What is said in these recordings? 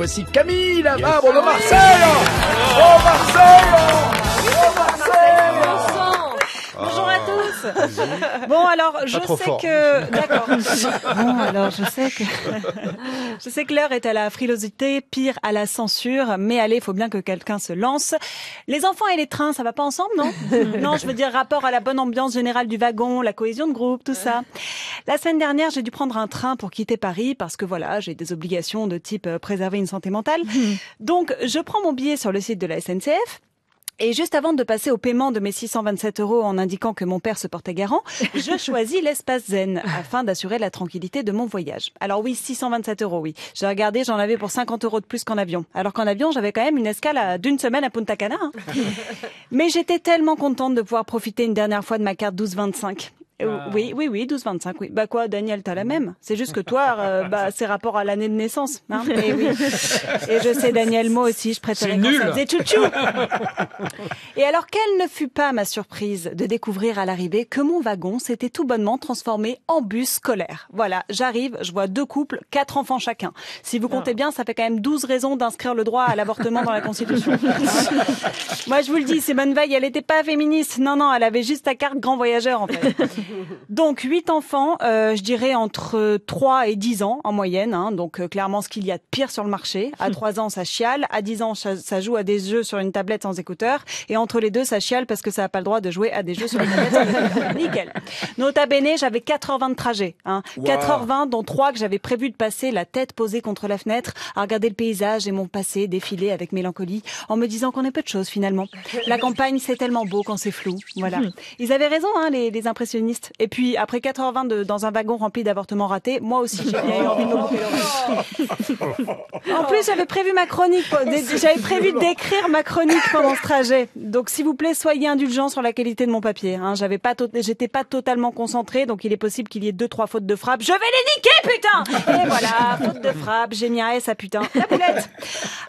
voici Camille, la membre de Marseille Oh Marseille Oh Marseille Bonjour à tous. Bon alors je sais fort. que d'accord. Bon alors je sais que je sais que l'heure est à la frilosité, pire à la censure, mais allez, faut bien que quelqu'un se lance. Les enfants et les trains, ça va pas ensemble, non? Non, je veux dire rapport à la bonne ambiance générale du wagon, la cohésion de groupe, tout ça. La semaine dernière, j'ai dû prendre un train pour quitter Paris parce que voilà, j'ai des obligations de type euh, préserver une santé mentale. Donc, je prends mon billet sur le site de la SNCF. Et juste avant de passer au paiement de mes 627 euros en indiquant que mon père se portait garant, je choisis l'espace zen afin d'assurer la tranquillité de mon voyage. Alors oui, 627 euros, oui. J'ai regardé, j'en avais pour 50 euros de plus qu'en avion. Alors qu'en avion, j'avais quand même une escale d'une semaine à Punta Cana. hein. Mais j'étais tellement contente de pouvoir profiter une dernière fois de ma carte 1225. Euh, Oui, oui, oui, 12-25, oui. Bah quoi, Daniel, t'as la même? C'est juste que toi, euh, bah, c'est rapport à l'année de naissance. Hein Et oui. Et je sais, Daniel, moi aussi, je préférais quand nul. ça faisait tchou-tchou. Et alors, quelle ne fut pas ma surprise de découvrir à l'arrivée que mon wagon s'était tout bonnement transformé en bus scolaire. Voilà, j'arrive, je vois deux couples, quatre enfants chacun. Si vous comptez bien, ça fait quand même 12 raisons d'inscrire le droit à l'avortement dans la Constitution. Moi, je vous le dis, Simone Veil, elle n'était pas féministe. Non, non, elle avait juste sa carte grand voyageur, en fait. Donc, huit enfants, euh, je dirais entre 3 et 10 ans en moyenne. Hein, donc, euh, clairement, ce qu'il y a de pire sur le marché. À 3 ans, ça chiale. À 10 ans, ça, ça joue à des jeux sur une tablette sans écouteurs. Et entre les deux, ça chiale parce que ça n'a pas le droit de jouer à des jeux sur une tablette sans écouteurs. Nickel. Nota bene, j'avais 4h20 de trajet. Hein. 4h20, dont 3 que j'avais prévu de passer la tête posée contre la fenêtre, à regarder le paysage et mon passé défiler avec mélancolie, en me disant qu'on est peu de choses finalement. La campagne, c'est tellement beau quand c'est flou. Voilà. Ils avaient raison, hein, les, les impressionnistes. Et puis, après 4h20 de, dans un wagon rempli d'avortements ratés, moi aussi, j'ai eu envie de me couper l'oreille. En plus, j'avais prévu ma chronique. J'avais prévu d'écrire ma chronique pendant ce trajet. Donc, s'il vous plaît, soyez indulgents sur la qualité de mon papier. Hein. J'avais pas, j'étais pas totalement concentrée, donc il est possible qu'il y ait deux, trois fautes de frappe. Je vais les niquer, putain Et voilà, faute de frappe, j'ai mis un S à putain. La boulette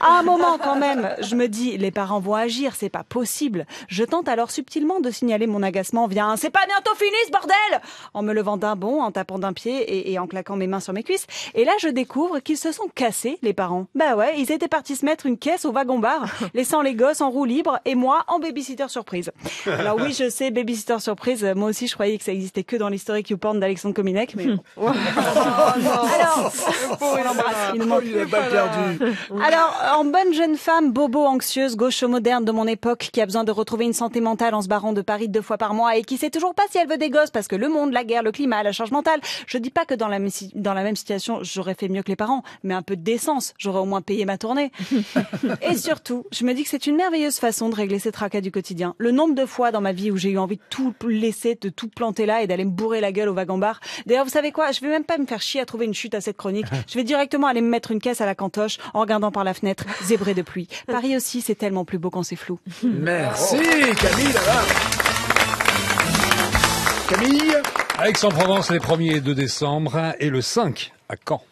À un moment, quand même, je me dis, les parents vont agir, c'est pas possible. Je tente alors subtilement de signaler mon agacement via un c'est pas bientôt fini ce bordel En me levant d'un bond, en tapant d'un pied et, et en claquant mes mains sur mes cuisses. Et là, je découvre qu'ils se sont cassés, les parents. Bah ouais, ils étaient partis se mettre une caisse au wagon-bar, laissant les gosses en roue libre et moi en babysitter surprise. Alors oui, je sais, babysitter surprise, moi aussi je croyais que ça existait que dans l'historique YouPorn d'Alexandre Kominek, mais bon. Alors, en bonne jeune femme, bobo, anxieuse, gaucho-moderne de mon époque, qui a besoin de retrouver une santé mentale en se barrant de Paris deux fois par mois et qui sait toujours pas si elle veut des gosses parce que le monde, la guerre, le climat, la charge mentale. Je dis pas que dans la, même si- dans la même situation, j'aurais fait mieux que les parents, mais un peu de décence, j'aurais au moins payé ma tournée. et surtout, je me dis que c'est une merveilleuse façon de régler ces tracas du quotidien. Le nombre de fois dans ma vie où j'ai eu envie de tout laisser, de tout planter là et d'aller me bourrer la gueule au wagon-bar. D'ailleurs, vous savez quoi? Je vais même pas me faire chier à trouver une chute à cette chronique. Je vais directement aller me mettre une caisse à la cantoche en regardant par la fenêtre, zébré de pluie. Paris aussi, c'est tellement plus beau quand c'est flou. Merci Camille là-bas Camille Aix-en-Provence les 1er et 2 décembre et le 5 à Caen.